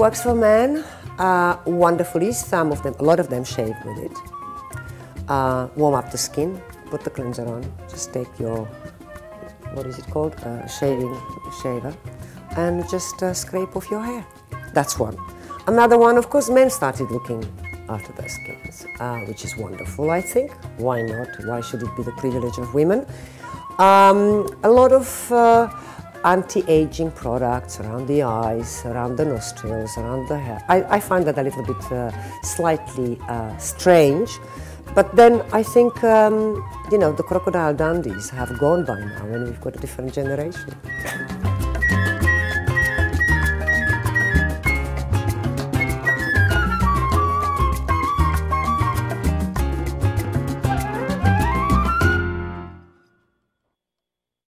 Wax for men, uh, wonderfully. Some of them, a lot of them shave with it. Uh, warm up the skin, put the cleanser on. Just take your, what is it called? Uh, shaving shaver, and just uh, scrape off your hair. That's one. Another one, of course, men started looking after their skins, uh, which is wonderful, I think. Why not? Why should it be the privilege of women? Um, a lot of uh, anti-aging products around the eyes, around the nostrils, around the hair. I, I find that a little bit uh, slightly uh, strange, but then I think, um, you know, the crocodile dandies have gone by now and we've got a different generation.